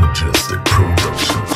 Majestic Productions.